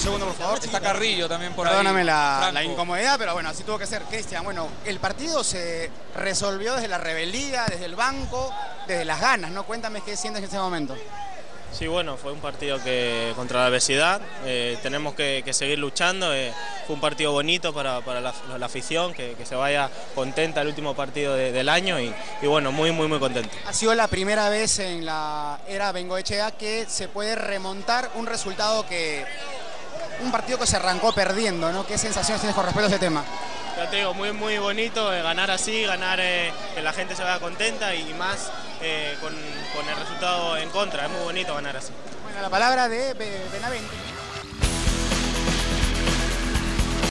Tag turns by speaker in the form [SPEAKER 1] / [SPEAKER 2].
[SPEAKER 1] segundo, por favor.
[SPEAKER 2] Está Carrillo también por
[SPEAKER 1] Perdóname
[SPEAKER 2] ahí.
[SPEAKER 1] la,
[SPEAKER 2] Franco.
[SPEAKER 1] la incomodidad, pero bueno, así tuvo que ser. Cristian, bueno, el partido se resolvió desde la rebeldía, desde el banco, desde las ganas, ¿no? Cuéntame qué sientes en ese momento.
[SPEAKER 3] Sí, bueno, fue un partido que contra la adversidad, eh, tenemos que, que seguir luchando, eh, fue un partido bonito para, para la, la afición, que, que se vaya contenta el último partido de- del año y, y bueno, muy, muy, muy contento.
[SPEAKER 1] Ha sido la primera vez en la era Bengoechea que se puede remontar un resultado que. Partido que se arrancó perdiendo, ¿no? ¿Qué sensaciones tienes con respecto a ese tema?
[SPEAKER 3] Ya te digo, muy, muy bonito eh, ganar así, ganar eh, que la gente se vaya contenta y más eh, con, con el resultado en contra, es muy bonito ganar así.
[SPEAKER 1] Bueno, la palabra de Be- Benavente.